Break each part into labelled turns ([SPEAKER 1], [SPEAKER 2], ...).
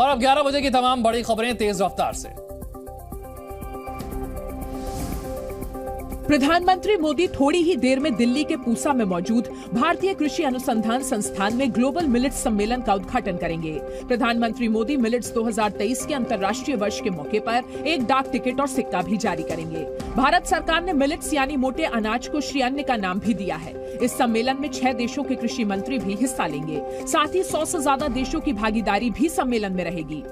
[SPEAKER 1] और अब 11 बजे की तमाम बड़ी खबरें तेज रफ्तार से।
[SPEAKER 2] प्रधानमंत्री मोदी थोड़ी ही देर में दिल्ली के पूसा में मौजूद भारतीय कृषि अनुसंधान संस्थान में ग्लोबल मिलेट्स सम्मेलन का उद्घाटन करेंगे। प्रधानमंत्री मोदी मिलेट्स 2023 के अंतर्राष्ट्रीय वर्ष के मौके पर एक डाक टिकट और सिक्का भी जारी करेंगे। भारत सरकार ने मिलेट्स यानी मोटे अनाज को श्री अन्न का नाम भी दिया है। इस सम्मेलन में छह देशों के कृषि मंत्री भी हिस्सा लेंगे। साथ ही सौ ऐसी ज़्यादा देशों की भागीदारी भी सम्मेलन में रहेगी।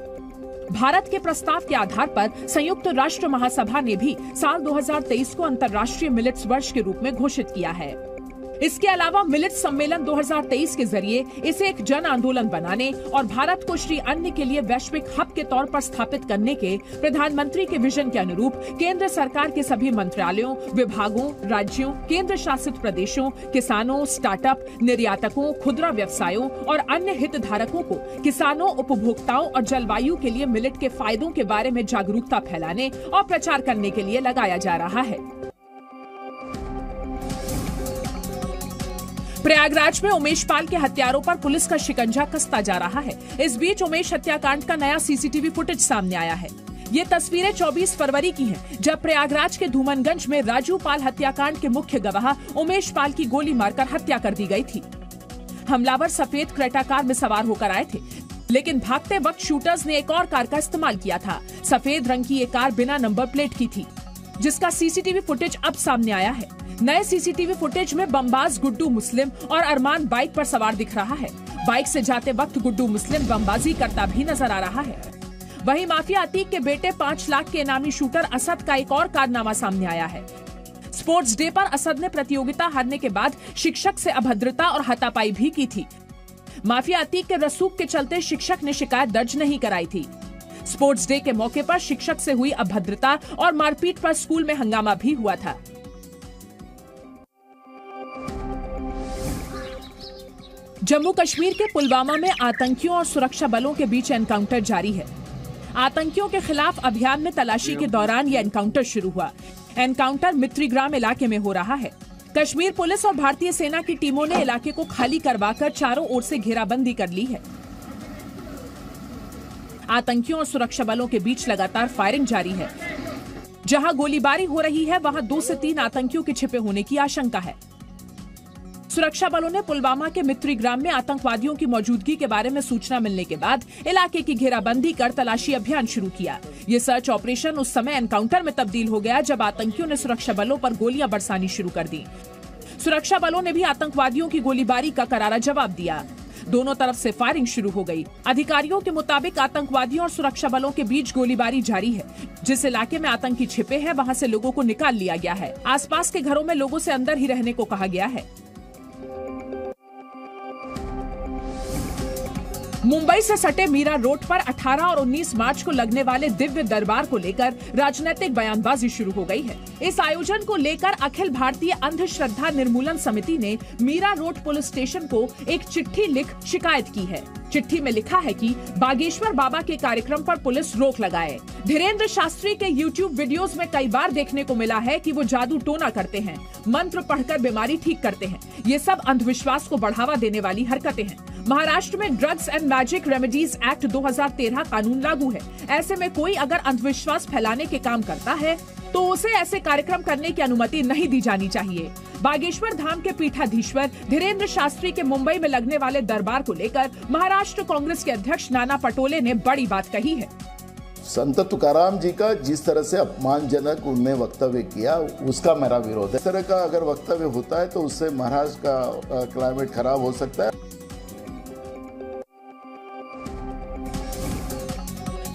[SPEAKER 2] भारत के प्रस्ताव के आधार पर संयुक्त राष्ट्र महासभा ने भी साल 2023 को अंतर्राष्ट्रीय मिलिट्स वर्ष के रूप में घोषित किया है। इसके अलावा मिलिट सम्मेलन 2023 के ज़रिए इसे एक जन आंदोलन बनाने और भारत को श्री अन्न के लिए वैश्विक हब के तौर पर स्थापित करने के प्रधानमंत्री के विजन के अनुरूप केंद्र सरकार के सभी मंत्रालयों, विभागों, राज्यों केंद्र शासित प्रदेशों, किसानों, स्टार्टअप, निर्यातकों, खुदरा व्यवसायों और अन्य हितधारकों को किसानों, उपभोक्ताओं और जलवायु के लिए मिलिट के फायदों के बारे में जागरूकता फैलाने और प्रचार करने के लिए लगाया जा रहा है। प्रयागराज में उमेश पाल के हत्यारों पर पुलिस का शिकंजा कसता जा रहा है। इस बीच उमेश हत्याकांड का नया सीसीटीवी फुटेज सामने आया है। ये तस्वीरें 24 फरवरी की हैं, जब प्रयागराज के धूमनगंज में राजू पाल हत्याकांड के मुख्य गवाह उमेश पाल की गोली मारकर हत्या कर दी गई थी। हमलावर सफ़ेद क्रेटा कार में सवार होकर आए थे लेकिन भागते वक्त शूटर्स ने एक और कार का इस्तेमाल किया था। सफ़ेद रंग की ये कार बिना नंबर प्लेट की थी। जिसका सीसीटीवी फुटेज अब सामने आया है। नए सीसीटीवी फुटेज में बमबाज गुड्डू मुस्लिम और अरमान बाइक पर सवार दिख रहा है। बाइक से जाते वक्त गुड्डू मुस्लिम बमबाजी करता भी नज़र आ रहा है। वहीं माफिया अतीक के बेटे पाँच लाख के इनामी शूटर असद का एक और कारनामा सामने आया है। स्पोर्ट्स डे पर असद ने प्रतियोगिता हारने के बाद शिक्षक से अभद्रता और हतापाई भी की थी। माफिया अतीक के रसूख के चलते शिक्षक ने शिकायत दर्ज नहीं कराई थी। स्पोर्ट्स डे के मौके पर शिक्षक से हुई अभद्रता और मारपीट पर स्कूल में हंगामा भी हुआ था। जम्मू कश्मीर के पुलवामा में आतंकियों और सुरक्षा बलों के बीच एनकाउंटर जारी है। आतंकियों के खिलाफ अभियान में तलाशी के दौरान यह एनकाउंटर शुरू हुआ। एनकाउंटर मित्रीग्राम इलाके में हो रहा है। कश्मीर पुलिस और भारतीय सेना की टीमों ने इलाके को खाली करवाकर चारों ओर से घेराबंदी कर ली है। आतंकियों और सुरक्षा बलों के बीच लगातार फायरिंग जारी है। जहाँ गोलीबारी हो रही है, वहाँ दो से तीन आतंकियों के छिपे होने की आशंका है। सुरक्षा बलों ने पुलवामा के मित्री ग्राम में आतंकवादियों की मौजूदगी के बारे में सूचना मिलने के बाद इलाके की घेराबंदी कर तलाशी अभियान शुरू किया। ये सर्च ऑपरेशन उस समय एनकाउंटर में तब्दील हो गया, जब आतंकियों ने सुरक्षा बलों पर गोलियाँ बरसानी शुरू कर दी। सुरक्षा बलों ने भी आतंकवादियों की गोलीबारी का करारा जवाब दिया। दोनों तरफ़ से फायरिंग शुरू हो गई। अधिकारियों के मुताबिक आतंकवादियों और सुरक्षा बलों के बीच गोलीबारी जारी है। जिस इलाके में आतंकी छिपे हैं, वहाँ से लोगों को निकाल लिया गया है। आसपास के घरों में लोगों से अंदर ही रहने को कहा गया है। मुंबई से सटे मीरा रोड पर 18 और 19 मार्च को लगने वाले दिव्य दरबार को लेकर राजनीतिक बयानबाजी शुरू हो गई है। इस आयोजन को लेकर अखिल भारतीय अंधश्रद्धा निर्मूलन समिति ने मीरा रोड पुलिस स्टेशन को एक चिट्ठी लिख शिकायत की है। चिट्ठी में लिखा है कि बागेश्वर बाबा के कार्यक्रम पर पुलिस रोक लगाए। धीरेन्द्र शास्त्री के यूट्यूब वीडियोस में कई बार देखने को मिला है कि वो जादू टोना करते हैं, मंत्र पढ़कर बीमारी ठीक करते हैं। ये सब अंधविश्वास को बढ़ावा देने वाली हरकतें हैं। महाराष्ट्र में drugs and magic remedies act 2013 कानून लागू है। ऐसे में कोई अगर अंधविश्वास फैलाने के काम करता है तो उसे ऐसे कार्यक्रम करने की अनुमति नहीं दी जानी चाहिए। बागेश्वर धाम के पीठाधीश्वर धीरेन्द्र शास्त्री के मुंबई में लगने वाले दरबार को लेकर महाराष्ट्र कांग्रेस के अध्यक्ष नाना पटोले ने बड़ी बात कही है।
[SPEAKER 3] संत तुकाराम जी का जिस तरह से अपमानजनक उनने वक्तव्य किया, उसका मेरा विरोध है। इस तरह का अगर वक्तव्य होता है तो उससे महाराष्ट्र का क्लाइमेट खराब हो सकता है।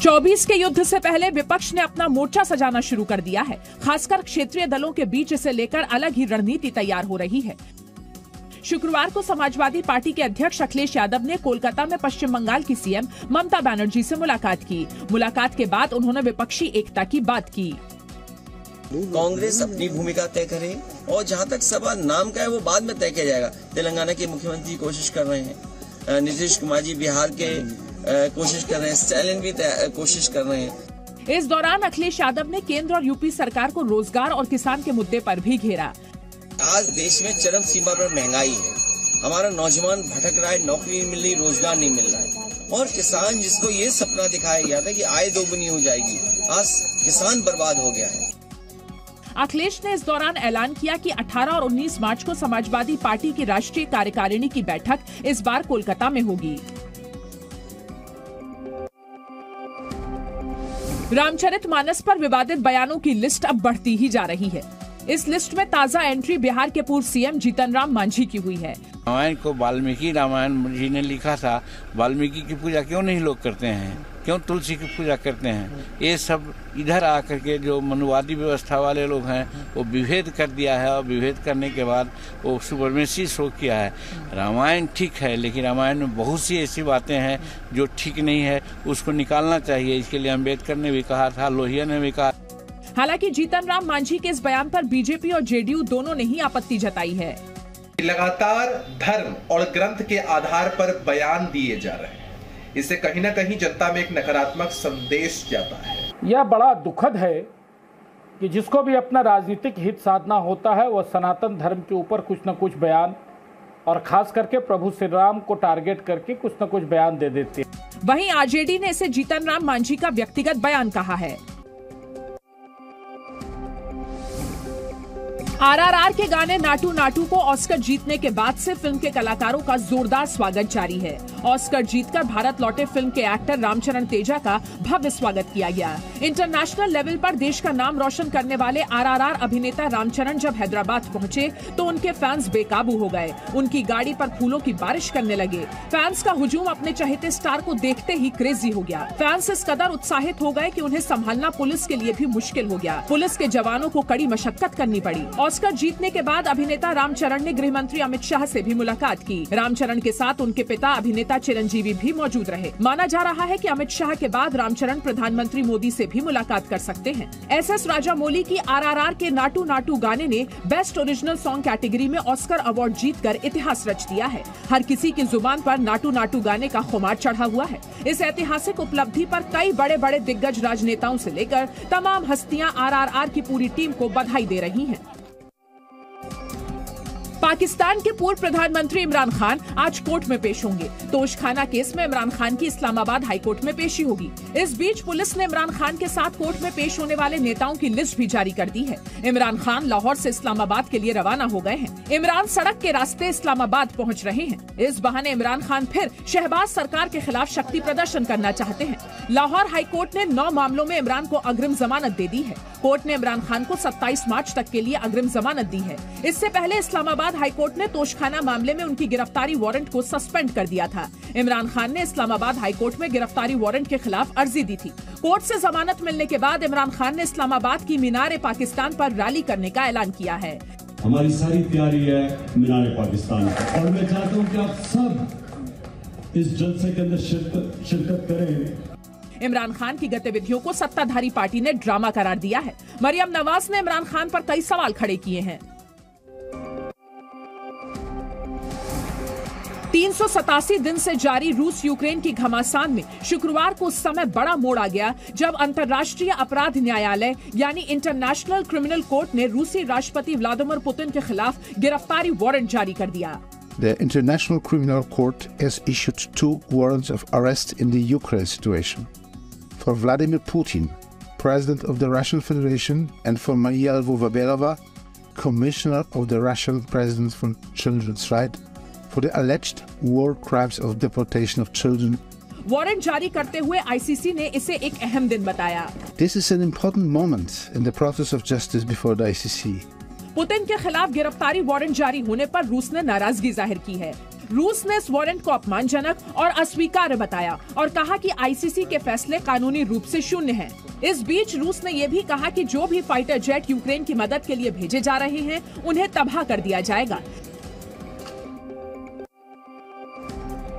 [SPEAKER 2] 24 के युद्ध से पहले विपक्ष ने अपना मोर्चा सजाना शुरू कर दिया है, खासकर क्षेत्रीय दलों के बीच इसे लेकर अलग ही रणनीति तैयार हो रही है। शुक्रवार को समाजवादी पार्टी के अध्यक्ष अखिलेश यादव ने कोलकाता में पश्चिम बंगाल की सीएम ममता बनर्जी से मुलाकात की। मुलाकात के बाद उन्होंने विपक्षी एकता की बात की।
[SPEAKER 4] कांग्रेस अपनी भूमिका तय करे और जहाँ तक सभा नाम का है, वो बाद में तय किया जाएगा। तेलंगाना के मुख्यमंत्री कोशिश कर रहे हैं। नीतीश कुमार जी बिहार के कोशिश कर रहे हैं स्टालिन भी कोशिश कर रहे हैं।
[SPEAKER 2] इस दौरान अखिलेश यादव ने केंद्र और यूपी सरकार को रोज़गार और किसान के मुद्दे पर भी घेरा।
[SPEAKER 4] आज देश में चरम सीमा पर महँगाई है। हमारा नौजवान भटक रहा है नौकरी नहीं मिल रही रोज़गार नहीं मिल रहा है। और किसान जिसको ये सपना दिखाया गया था कि आय दोगुनी हो जाएगी आज किसान बर्बाद हो गया है।
[SPEAKER 2] अखिलेश ने इस दौरान ऐलान किया कि 18 और 19 मार्च को समाजवादी पार्टी की राष्ट्रीय कार्यकारिणी की बैठक इस बार कोलकाता में होगी। रामचरित मानस पर विवादित बयानों की लिस्ट अब बढ़ती ही जा रही है। इस लिस्ट में ताज़ा एंट्री बिहार के पूर्व सीएम जीतन राम मांझी की हुई है।
[SPEAKER 5] रामायण को वाल्मीकि रामायण जी ने लिखा था, वाल्मीकि की पूजा क्यों नहीं लोग करते हैं? क्यों तुलसी की पूजा करते हैं? ये सब इधर आकर के जो मनुवादी व्यवस्था वाले लोग हैं वो विभेद कर दिया है और विभेद करने के बाद वो सुपरमेसी शो किया है। रामायण ठीक है लेकिन रामायण में बहुत सी ऐसी बातें हैं जो ठीक नहीं है उसको निकालना चाहिए। इसके लिए अंबेडकर ने भी कहा था लोहिया ने भी कहा
[SPEAKER 2] हालाँकि जीतन राम मांझी के इस बयान पर बीजेपी और जेडीयू दोनों ने ही आपत्ति जताई है।
[SPEAKER 6] लगातार धर्म और ग्रंथ के आधार पर बयान दिए जा रहे हैं। इससे कहीं ना कहीं जनता में एक नकारात्मक संदेश जाता है।
[SPEAKER 7] यह बड़ा दुखद है कि जिसको भी अपना राजनीतिक हित साधना होता है वह सनातन धर्म के ऊपर कुछ न कुछ बयान और खास करके प्रभु श्री राम को टारगेट करके कुछ न कुछ बयान दे देते हैं।
[SPEAKER 2] वहीं आरजेडी ने इसे जीतन राम मांझी का व्यक्तिगत बयान कहा है। आरआरआर के गाने नाटू नाटू को ऑस्कर जीतने के बाद से फ़िल्म के कलाकारों का जोरदार स्वागत जारी है। ऑस्कर जीतकर भारत लौटे फ़िल्म के एक्टर रामचरण तेजा का भव्य स्वागत किया गया। इंटरनेशनल लेवल पर देश का नाम रोशन करने वाले आरआरआर अभिनेता रामचरण जब हैदराबाद पहुँचे तो उनके फैंस बेकाबू हो गए। उनकी गाड़ी पर फूलों की बारिश करने लगे। फैंस का हुजूम अपने चहेते स्टार को देखते ही क्रेजी हो गया। फैंस इस कदर उत्साहित हो गए की उन्हें संभालना पुलिस के लिए भी मुश्किल हो गया। पुलिस के जवानों को कड़ी मशक्कत करनी पड़ी। ऑस्कर जीतने के बाद अभिनेता रामचरण ने गृह मंत्री अमित शाह ऐसी भी मुलाकात की। रामचरण के साथ उनके पिता अभिनेता चिरंजीवी भी मौजूद रहे। माना जा रहा है कि अमित शाह के बाद रामचरण प्रधानमंत्री मोदी से भी मुलाकात कर सकते हैं। एस एस राजा मौली की आरआरआर के नाटू नाटू गाने ने बेस्ट ओरिजिनल सॉन्ग कैटेगरी में ऑस्कर अवार्ड जीतकर इतिहास रच दिया है। हर किसी की ज़ुबान पर नाटू नाटू गाने का खुमार चढ़ा हुआ है। इस ऐतिहासिक उपलब्धि पर कई बड़े बड़े दिग्गज राजनेताओं से लेकर तमाम हस्तियाँ आरआरआर की पूरी टीम को बधाई दे रही हैं। पाकिस्तान के पूर्व प्रधानमंत्री इमरान खान आज कोर्ट में पेश होंगे। तोशखाना केस में इमरान खान की इस्लामाबाद हाईकोर्ट में पेशी होगी। इस बीच पुलिस ने इमरान खान के साथ कोर्ट में पेश होने वाले नेताओं की लिस्ट भी जारी कर दी है। इमरान खान लाहौर से इस्लामाबाद के लिए रवाना हो गए हैं। इमरान सड़क के रास्ते इस्लामाबाद पहुँच रहे हैं। इस बहाने इमरान खान फिर शहबाज सरकार के खिलाफ शक्ति प्रदर्शन करना चाहते हैं। लाहौर हाईकोर्ट ने नौ मामलों में इमरान को अग्रिम जमानत दे दी है। कोर्ट ने इमरान खान को 27 मार्च तक के लिए अग्रिम जमानत दी है। इससे पहले इस्लामाबाद हाईकोर्ट ने तोशखाना मामले में उनकी गिरफ्तारी वारंट को सस्पेंड कर दिया था। इमरान खान ने इस्लामाबाद हाईकोर्ट में गिरफ्तारी वारंट के खिलाफ अर्जी दी थी। कोर्ट से जमानत मिलने के बाद इमरान खान ने इस्लामाबाद की मीनार पाकिस्तान पर रैली करने का ऐलान किया है।
[SPEAKER 8] हमारी सारी तैयारी है मीनार पाकिस्तान और मैं चाहता हूँ कि आप सब इस जलसे के अंदर शिरकत शिरकत करें।
[SPEAKER 2] इमरान खान की गतिविधियों को सत्ताधारी पार्टी ने ड्रामा करार दिया है। मरियम नवाज़ ने इमरान खान पर कई सवाल खड़े किए हैं। तीन दिन से जारी रूस यूक्रेन की घमासान में शुक्रवार को समय बड़ा मोड़ आ गया जब अंतर्राष्ट्रीय अपराध न्यायालय यानी इंटरनेशनल क्रिमिनल कोर्ट ने रूसी राष्ट्रपति व्लादिमीर पुतिन के खिलाफ गिरफ्तारी वारंट जारी कर दिया
[SPEAKER 9] The International Criminal Court has issued two warrants of arrest in the Ukraine situation. For Vladimir Putin, President of the Russian Federation, and for Maria Lvova-Belova, Commissioner of the Russian President for Children's Rights, for the alleged war crimes of deportation of children.
[SPEAKER 2] Warrant जारी करते हुए ICC ने इसे एक अहम दिन बताया
[SPEAKER 9] This is an important moment in the process of justice before the ICC.
[SPEAKER 2] Putin के खिलाफ गिरफ्तारी वारंट जारी होने पर रूस ने नाराज़गी ज़ाहिर की है रूस ने इस वारंट को अपमानजनक और अस्वीकार बताया और कहा कि आईसीसी के फैसले कानूनी रूप से शून्य हैं। इस बीच रूस ने यह भी कहा कि जो भी फाइटर जेट यूक्रेन की मदद के लिए भेजे जा रहे हैं उन्हें तबाह कर दिया जाएगा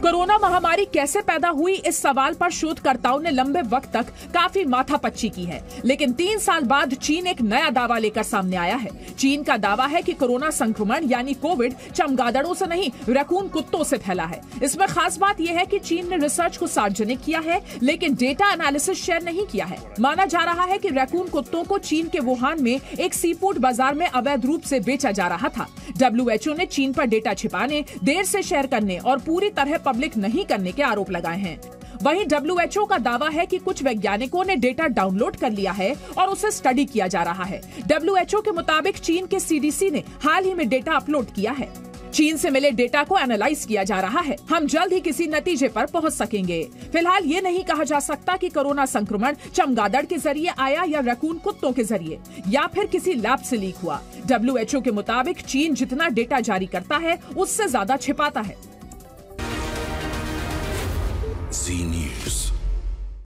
[SPEAKER 2] कोरोना महामारी कैसे पैदा हुई इस सवाल पर शोधकर्ताओं ने लंबे वक्त तक काफ़ी माथापच्ची की है। लेकिन तीन साल बाद चीन एक नया दावा लेकर सामने आया है। चीन का दावा है कि कोरोना संक्रमण यानी कोविड चमगादड़ों से नहीं, रैकून कुत्तों से फैला है। इसमें खास बात यह है कि चीन ने रिसर्च को सार्वजनिक किया है, लेकिन डेटा एनालिसिस शेयर नहीं किया है। माना जा रहा है कि रैकून कुत्तों को चीन के वुहान में एक सी बाज़ार में अवैध रूप से बेचा जा रहा था। डब्ल्यूएचओ ने चीन पर डेटा छिपाने, देर से शेयर करने और पूरी तरह पब्लिक नहीं करने के आरोप लगाए हैं। वहीं डब्ल्यूएचओ का दावा है कि कुछ वैज्ञानिकों ने डेटा डाउनलोड कर लिया है और उसे स्टडी किया जा रहा है। डब्ल्यूएचओ के मुताबिक चीन के सीडीसी ने हाल ही में डेटा अपलोड किया है। चीन से मिले डेटा को एनालाइज किया जा रहा है। हम जल्द ही किसी नतीजे पर पहुँच सकेंगे। फ़िलहाल ये नहीं कहा जा सकता कि कोरोना संक्रमण चमगादड़ के ज़रिए आया या रकून कुत्तों के ज़रिए, या फिर किसी लैब से लीक हुआ। डब्ल्यूएचओ के मुताबिक चीन जितना डेटा जारी करता है, उससे ज़्यादा छिपाता है।
[SPEAKER 10] Z News.